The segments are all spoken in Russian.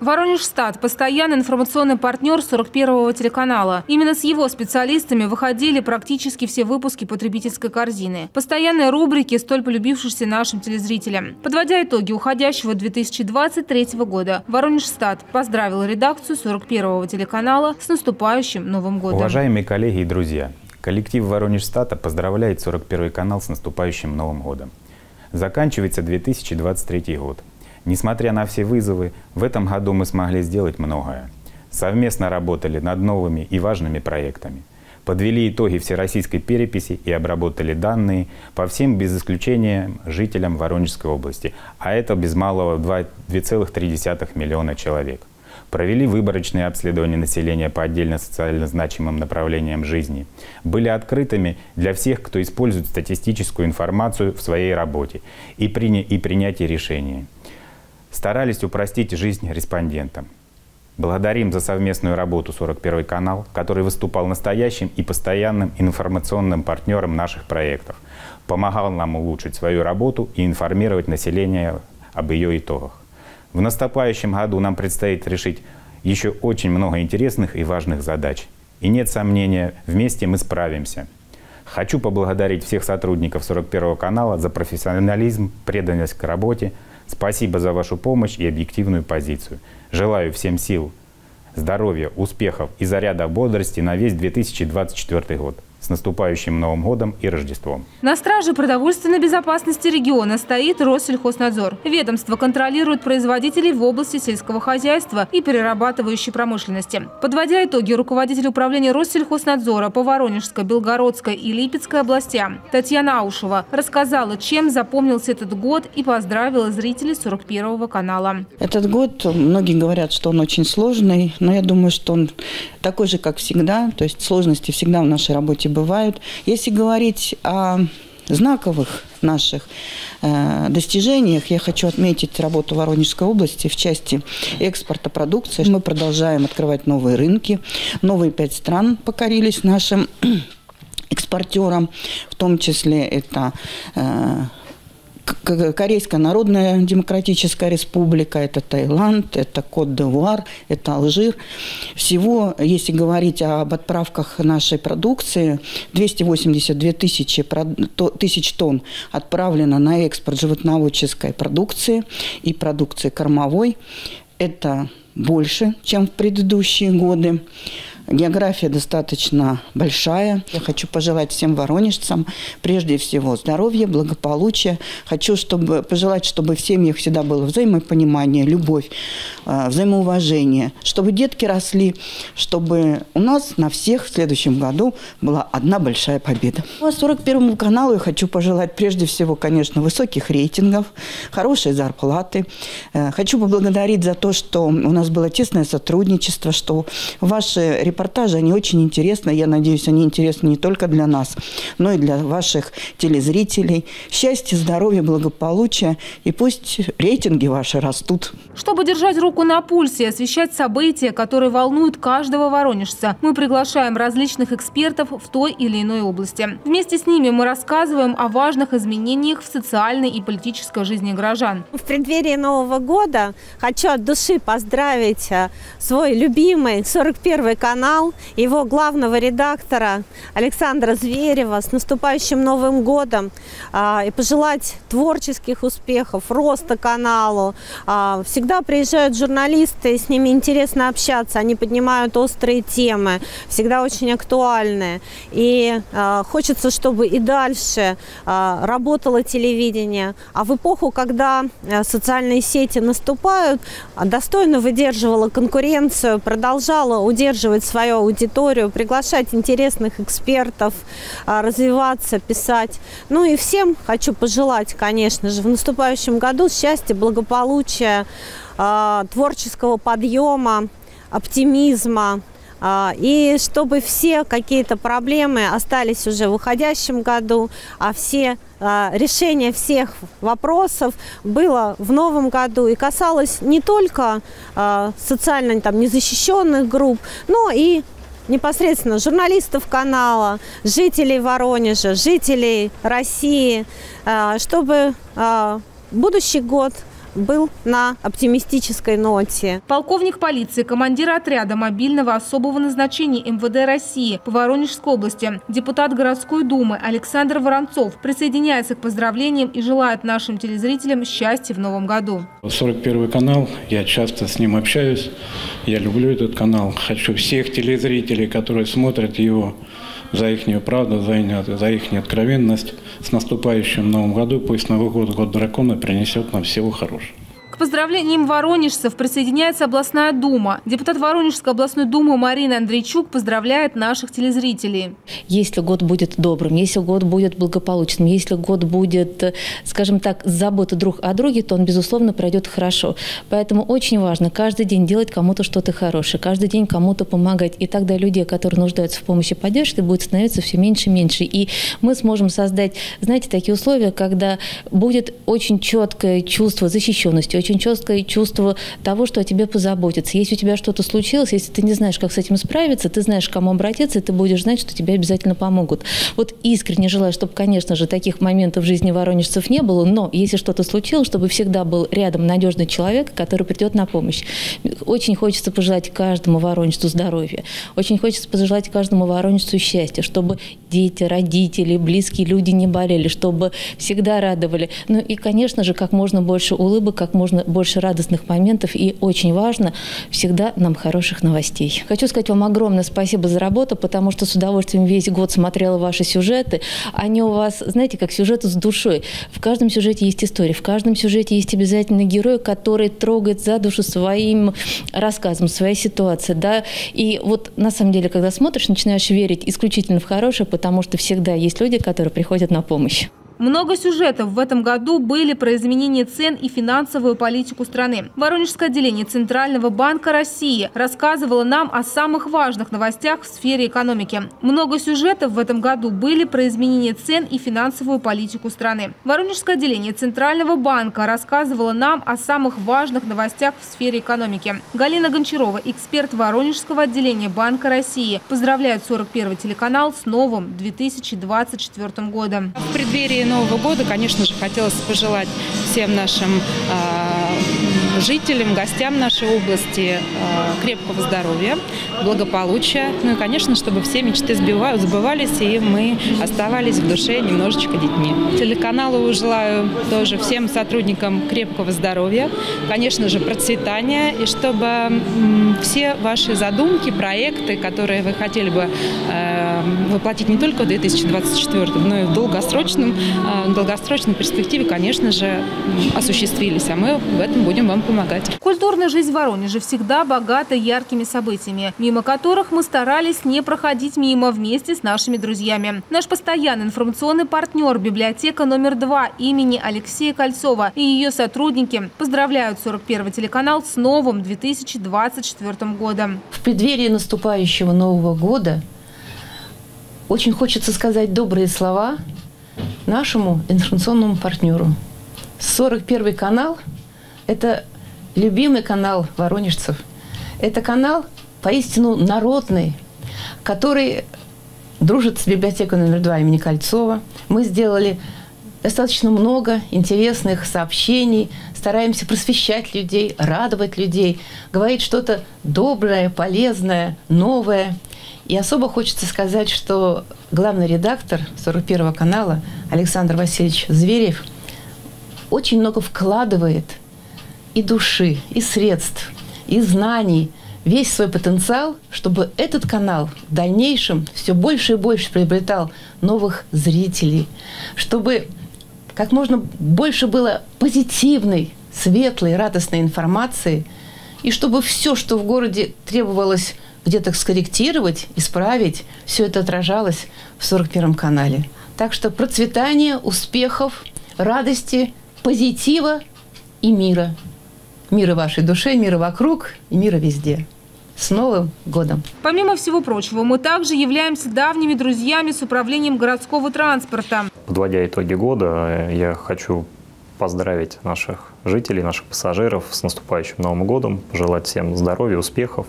Воронеж-Стат – постоянный информационный партнер 41-го телеканала. Именно с его специалистами выходили практически все выпуски потребительской корзины. Постоянные рубрики, столь полюбившиеся нашим телезрителям. Подводя итоги уходящего 2023 года, Воронеж-Стат поздравил редакцию 41-го телеканала с наступающим Новым годом. Уважаемые коллеги и друзья, коллектив Воронеж-Стата поздравляет 41 канал с наступающим Новым годом. Заканчивается 2023 год. Несмотря на все вызовы, в этом году мы смогли сделать многое. Совместно работали над новыми и важными проектами. Подвели итоги всероссийской переписи и обработали данные по всем без исключения жителям Воронежской области, а это без малого 2,3 миллиона человек. Провели выборочные обследования населения по отдельно социально значимым направлениям жизни. Были открытыми для всех, кто использует статистическую информацию в своей работе и, приня и принятии решений старались упростить жизнь респондентам. Благодарим за совместную работу 41 канал, который выступал настоящим и постоянным информационным партнером наших проектов, помогал нам улучшить свою работу и информировать население об ее итогах. В наступающем году нам предстоит решить еще очень много интересных и важных задач. И нет сомнения, вместе мы справимся. Хочу поблагодарить всех сотрудников 41 канала за профессионализм, преданность к работе – Спасибо за вашу помощь и объективную позицию. Желаю всем сил, здоровья, успехов и заряда бодрости на весь 2024 год. С наступающим Новым годом и Рождеством. На страже продовольственной безопасности региона стоит Россельхознадзор. Ведомство контролирует производителей в области сельского хозяйства и перерабатывающей промышленности. Подводя итоги, руководитель управления Россельхознадзора по Воронежской, Белгородской и Липецкой областям Татьяна Аушева рассказала, чем запомнился этот год и поздравила зрителей 41-го канала. Этот год, многие говорят, что он очень сложный, но я думаю, что он такой же, как всегда. То есть сложности всегда в нашей работе сложности бывают. Если говорить о знаковых наших э, достижениях я хочу отметить работу Воронежской области в части экспорта продукции. Мы продолжаем открывать новые рынки. Новые пять стран покорились нашим экспортерам, в том числе это э, Корейская Народная Демократическая Республика, это Таиланд, это Кот-де-Вуар, это Алжир. Всего, если говорить об отправках нашей продукции, 282 тысячи, тысяч тонн отправлено на экспорт животноводческой продукции и продукции кормовой. Это больше, чем в предыдущие годы. География достаточно большая. Я хочу пожелать всем воронежцам прежде всего здоровья, благополучия. Хочу чтобы, пожелать, чтобы в семьях всегда было взаимопонимание, любовь, э, взаимоуважение, чтобы детки росли, чтобы у нас на всех в следующем году была одна большая победа. Ну, а 41 каналу я хочу пожелать прежде всего, конечно, высоких рейтингов, хорошей зарплаты. Э, хочу поблагодарить за то, что у нас было тесное сотрудничество, что ваши репортажи, они очень интересны. Я надеюсь, они интересны не только для нас, но и для ваших телезрителей. Счастья, здоровья, благополучия. И пусть рейтинги ваши растут. Чтобы держать руку на пульсе и освещать события, которые волнуют каждого воронежца, мы приглашаем различных экспертов в той или иной области. Вместе с ними мы рассказываем о важных изменениях в социальной и политической жизни горожан. В преддверии Нового года хочу от души поздравить э, свой любимый 41 канал канал, его главного редактора Александра Зверева с наступающим Новым годом а, и пожелать творческих успехов, роста каналу. А, всегда приезжают журналисты, с ними интересно общаться, они поднимают острые темы, всегда очень актуальные. И а, хочется, чтобы и дальше работало телевидение. А в эпоху, когда социальные сети наступают, достойно выдерживала конкуренцию, продолжала удерживать свою свою аудиторию, приглашать интересных экспертов, а, развиваться, писать. Ну и всем хочу пожелать, конечно же, в наступающем году счастья, благополучия, а, творческого подъема, оптимизма, и чтобы все какие-то проблемы остались уже в уходящем году, а все решение всех вопросов было в новом году и касалось не только социально там, незащищенных групп, но и непосредственно журналистов канала, жителей Воронежа, жителей России, чтобы будущий год был на оптимистической ноте. Полковник полиции, командир отряда мобильного особого назначения МВД России по Воронежской области, депутат городской думы Александр Воронцов присоединяется к поздравлениям и желает нашим телезрителям счастья в новом году. 41 канал, я часто с ним общаюсь, я люблю этот канал. Хочу всех телезрителей, которые смотрят его, за их правду, за за их откровенность. С наступающим Новым году. Пусть Новый год, год дракона, принесет нам всего хорошего поздравлениям воронежцев присоединяется областная дума. Депутат Воронежской областной думы Марина Андрейчук поздравляет наших телезрителей. Если год будет добрым, если год будет благополучным, если год будет, скажем так, забота друг о друге, то он, безусловно, пройдет хорошо. Поэтому очень важно каждый день делать кому-то что-то хорошее, каждый день кому-то помогать. И тогда людей, которые нуждаются в помощи и поддержке, будет становиться все меньше и меньше. И мы сможем создать, знаете, такие условия, когда будет очень четкое чувство защищенности, очень четкое чувство того, что о тебе позаботятся. Если у тебя что-то случилось, если ты не знаешь, как с этим справиться, ты знаешь, к кому обратиться, и ты будешь знать, что тебе обязательно помогут. Вот искренне желаю, чтобы, конечно же, таких моментов в жизни воронежцев не было, но если что-то случилось, чтобы всегда был рядом надежный человек, который придет на помощь. Очень хочется пожелать каждому воронежцу здоровья. Очень хочется пожелать каждому воронежцу счастья, чтобы дети, родители, близкие люди не болели, чтобы всегда радовали. Ну и, конечно же, как можно больше улыбок, как можно больше радостных моментов и очень важно всегда нам хороших новостей. Хочу сказать вам огромное спасибо за работу, потому что с удовольствием весь год смотрела ваши сюжеты. Они у вас, знаете, как сюжеты с душой. В каждом сюжете есть история, в каждом сюжете есть обязательно герой, который трогает за душу своим рассказом, своей ситуацией. Да? И вот на самом деле, когда смотришь, начинаешь верить исключительно в хорошее, потому что всегда есть люди, которые приходят на помощь. Много сюжетов в этом году были про изменение цен и финансовую политику страны. Воронежское отделение Центрального банка России рассказывало нам о самых важных новостях в сфере экономики. Много сюжетов в этом году были про изменение цен и финансовую политику страны. Воронежское отделение Центрального банка рассказывало нам о самых важных новостях в сфере экономики. Галина Гончарова, эксперт Воронежского отделения Банка России, поздравляет 41 телеканал с новым 2024 годом. В преддверии Нового года, конечно же, хотелось пожелать всем нашим э, жителям, гостям нашей области э, крепкого здоровья, благополучия. Ну и, конечно, чтобы все мечты сбывались, и мы оставались в душе немножечко детьми. Телеканалу желаю тоже всем сотрудникам крепкого здоровья, конечно же, процветания, и чтобы э, все ваши задумки, проекты, которые вы хотели бы э, воплотить не только в 2024, но и в долгосрочном в долгосрочной перспективе, конечно же, осуществились, а мы в этом будем вам помогать. Культурная жизнь Воронежа всегда богата яркими событиями, мимо которых мы старались не проходить мимо вместе с нашими друзьями. Наш постоянный информационный партнер библиотека номер два имени Алексея Кольцова и ее сотрудники поздравляют 41 телеканал с новым 2024 годом. В преддверии наступающего Нового года очень хочется сказать добрые слова нашему информационному партнеру. 41 канал – это любимый канал воронежцев. Это канал поистину народный, который дружит с библиотекой номер два имени Кольцова. Мы сделали достаточно много интересных сообщений, стараемся просвещать людей, радовать людей, говорить что-то доброе, полезное, новое – и особо хочется сказать, что главный редактор 41 канала Александр Васильевич Зверев очень много вкладывает и души, и средств, и знаний, весь свой потенциал, чтобы этот канал в дальнейшем все больше и больше приобретал новых зрителей, чтобы как можно больше было позитивной, светлой, радостной информации, и чтобы все, что в городе требовалось где-то скорректировать, исправить, все это отражалось в 41 канале. Так что процветание, успехов, радости, позитива и мира. Мира вашей душе, мира вокруг и мира везде. С Новым годом! Помимо всего прочего, мы также являемся давними друзьями с управлением городского транспорта. Подводя итоги года, я хочу поздравить наших жителей, наших пассажиров с наступающим Новым годом, пожелать всем здоровья, успехов,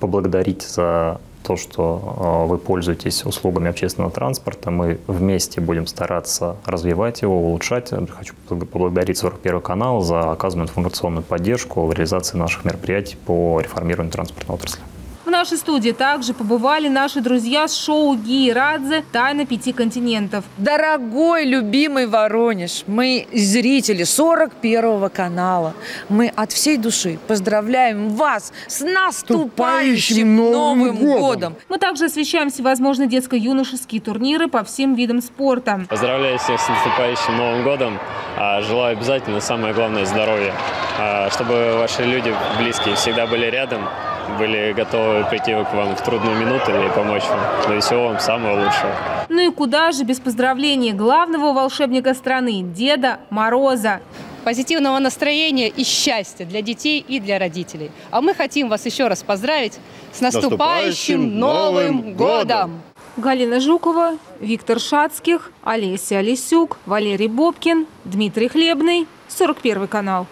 поблагодарить за то, что вы пользуетесь услугами общественного транспорта. Мы вместе будем стараться развивать его, улучшать. Хочу поблагодарить 41 канал за оказанную информационную поддержку в реализации наших мероприятий по реформированию транспортной отрасли нашей студии также побывали наши друзья с шоу Ги Радзе «Тайна пяти континентов». Дорогой, любимый Воронеж, мы зрители 41 канала. Мы от всей души поздравляем вас с наступающим Новым, Новым годом. Мы также освещаем всевозможные детско-юношеские турниры по всем видам спорта. Поздравляю всех с наступающим Новым годом. А, желаю обязательно, самое главное, здоровья. А, чтобы ваши люди близкие всегда были рядом, были готовы прийти к вам в трудную минуту и помочь вам. Ну и всего вам самого лучшего. Ну и куда же без поздравления главного волшебника страны, Деда Мороза. Позитивного настроения и счастья для детей и для родителей. А мы хотим вас еще раз поздравить с наступающим, наступающим Новым годом! Галина Жукова, Виктор Шацких, Олеся Олесюк, Валерий Бобкин, Дмитрий Хлебный, 41 канал.